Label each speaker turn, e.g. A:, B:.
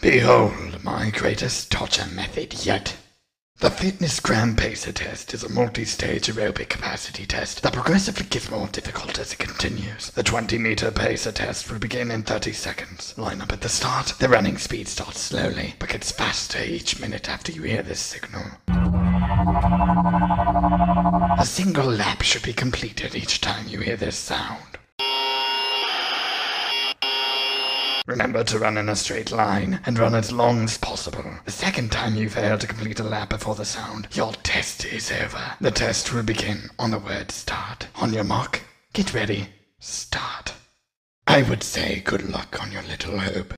A: Behold my greatest torture method yet. The FitnessGram Pacer test is a multi-stage aerobic capacity test that progressively gets more difficult as it continues. The 20-meter pacer test will begin in 30 seconds. Line up at the start. The running speed starts slowly, but gets faster each minute after you hear this signal. A single lap should be completed each time you hear this sound. Remember to run in a straight line and run as long as possible. The second time you fail to complete a lap before the sound, your test is over. The test will begin on the word start. On your mark, get ready, start. I would say good luck on your little hope.